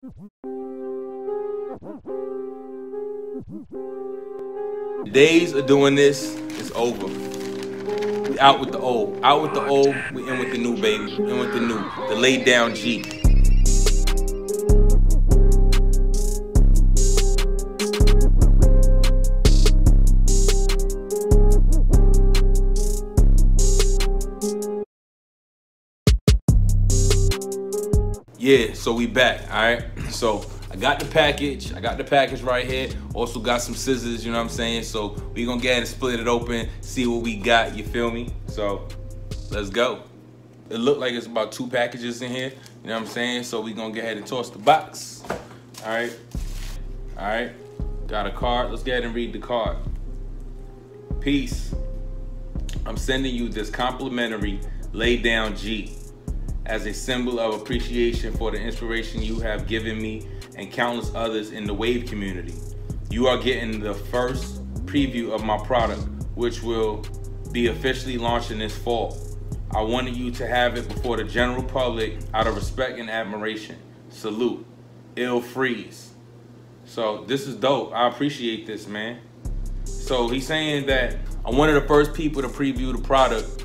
The days of doing this is over. We out with the old. Out with the old, we in with the new, baby. In with the new. The lay down G. Yeah, so we back, all right? So I got the package. I got the package right here. Also got some scissors, you know what I'm saying? So we gonna get and split it open, see what we got, you feel me? So let's go. It looked like it's about two packages in here, you know what I'm saying? So we gonna get ahead and toss the box. All right, all right. Got a card, let's get ahead and read the card. Peace. I'm sending you this complimentary lay down G as a symbol of appreciation for the inspiration you have given me and countless others in the wave community. You are getting the first preview of my product, which will be officially launching this fall. I wanted you to have it before the general public out of respect and admiration. Salute. Ill Freeze. So this is dope. I appreciate this, man. So he's saying that I'm one of the first people to preview the product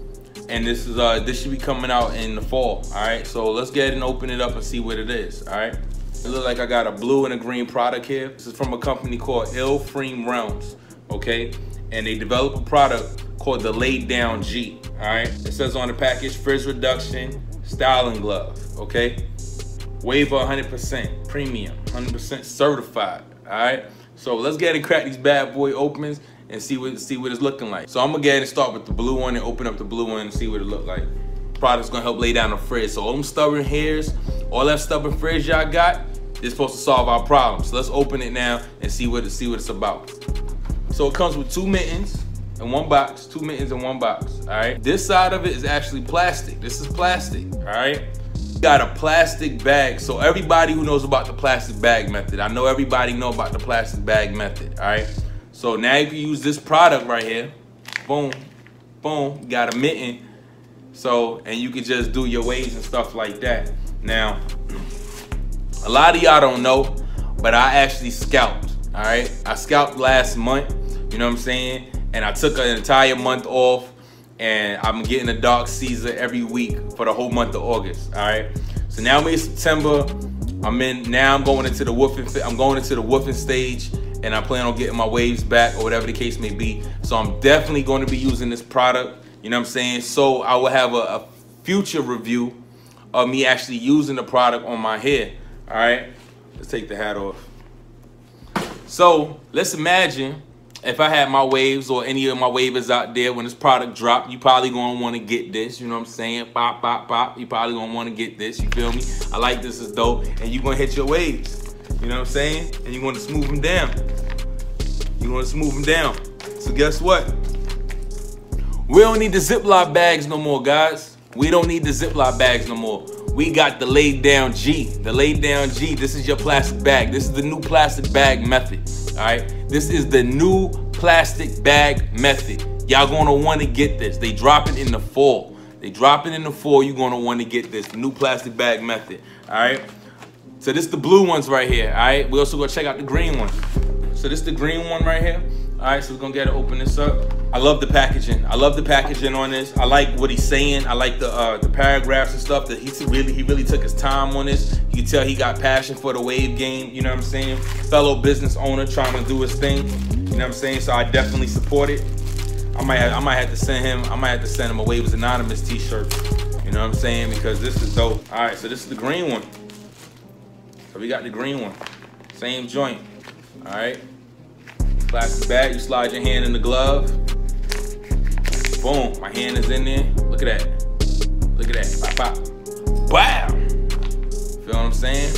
and this is uh this should be coming out in the fall all right so let's get and open it up and see what it is all right it looks like i got a blue and a green product here. This is from a company called Ill Freeze Realmz okay? And they develop a product called the lay down g all right it says on the package frizz reduction styling glove okay? Waiver 100 percent premium 100 percent certified all right so let's get and crack these bad boy opens and see what see what it's looking like. So I'm gonna go ahead and start with the blue one and open up the blue one and see what it look like. Product's gonna help lay down the frizz. So all them stubborn hairs, all that stubborn frizz y'all got, is supposed to solve our problem. So let's open it now and see what see what it's about. So it comes with two mittens and one box, two mittens and one box. All right. This side of it is actually plastic. This is plastic. All right. Got a plastic bag. So everybody who knows about the plastic bag method, I know everybody know about the plastic bag method. All right. So now if you use this product right here. Boom, boom, got a mitten. So, and you can just do your waves and stuff like that. Now, a lot of y'all don't know, but I actually scalped, all right? I scalped last month, you know what I'm saying? And I took an entire month off and I'm getting a dark Caesar every week for the whole month of August, all right? So now I'm in September. I'm in, now I'm going into the wolfing, I'm going into the wolfing stage and I plan on getting my waves back or whatever the case may be. So I'm definitely going to be using this product, you know what I'm saying? So I will have a, a future review of me actually using the product on my hair, all right? Let's take the hat off. So let's imagine if I had my waves or any of my wavers out there when this product drop, you probably gonna wanna get this, you know what I'm saying? Pop, pop, pop, you probably gonna wanna get this, you feel me? I like this is dope, and you gonna hit your waves. You know what I'm saying? And you want to smooth them down. You want to smooth them down. So guess what? We don't need the Ziploc bags no more, guys. We don't need the Ziploc bags no more. We got the lay down G. The lay down G. This is your plastic bag. This is the new plastic bag method. All right. This is the new plastic bag method. Y'all gonna want to get this. They drop it in the fall. They drop it in the fall. You're gonna want to get this. New plastic bag method. All right. So this is the blue ones right here, all right? We also gonna check out the green one. So this is the green one right here. All right, so we're gonna get to open this up. I love the packaging. I love the packaging on this. I like what he's saying. I like the uh, the paragraphs and stuff that he really he really took his time on this. You can tell he got passion for the wave game. You know what I'm saying? Fellow business owner trying to do his thing. You know what I'm saying? So I definitely support it. I might have, I might have to send him I might have to send him a Wavers Anonymous T-shirt. You know what I'm saying? Because this is dope. All right, so this is the green one. So we got the green one. Same joint. All right. Plastic bag. You slide your hand in the glove. Boom. My hand is in there. Look at that. Look at that. Pop, pop. Wow. Feel what I'm saying?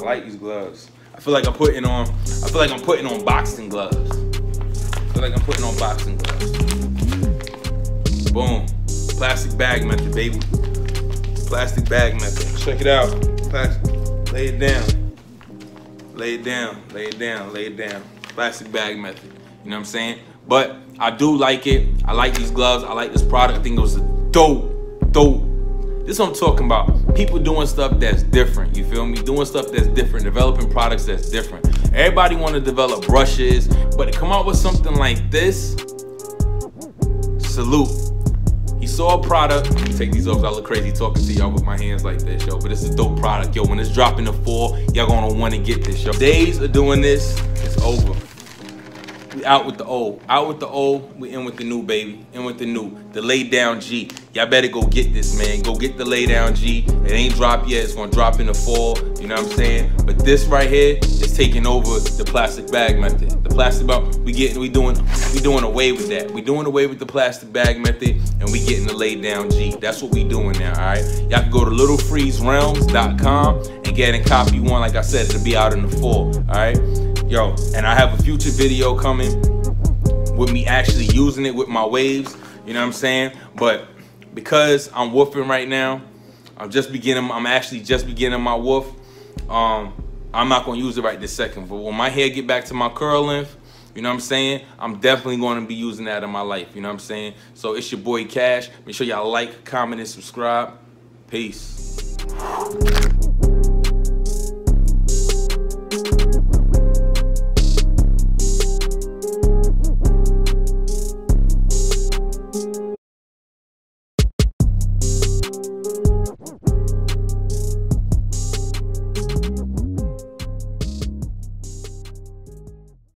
I like these gloves. I feel like I'm putting on. I feel like I'm putting on boxing gloves. I feel like I'm putting on boxing gloves. Boom. Plastic bag method, baby. Plastic bag method. Check it out. Plastic. Lay it down. Lay it down. Lay it down. Lay it down. Plastic bag method. You know what I'm saying? But I do like it. I like these gloves. I like this product. I think it was a dope, dope This is what I'm talking about. People doing stuff that's different. You feel me? Doing stuff that's different. Developing products that's different. Everybody want to develop brushes, but to come out with something like this, salute. He saw a product. Take these off. I look crazy talking to y'all with my hands like this, yo. But it's a dope product, yo. When it's dropping the fall, y'all gonna want to get this, yo. Days of doing this, it's over. Out with the old. Out with the old. We in with the new, baby. In with the new. The lay down G. Y'all better go get this, man. Go get the lay down G. It ain't dropped yet. It's gonna drop in the fall. You know what I'm saying? But this right here is taking over the plastic bag method. The plastic bag, we getting, we doing, we doing away with that. We doing away with the plastic bag method, and we getting the lay down G. That's what we doing now. All right. Y'all can go to illfreezerealmz.com and get a copy one. Like I said, it'll be out in the fall. All right. Yo, and I have a future video coming with me actually using it with my waves. You know what I'm saying? But because I'm wolfing right now, I'm just beginning. I'm actually just beginning my wolf. Um, I'm not gonna use it right this second. But when my hair get back to my curl length, you know what I'm saying? I'm definitely going to be using that in my life. You know what I'm saying? So it's your boy Cash. Make sure y'all like, comment, and subscribe. Peace.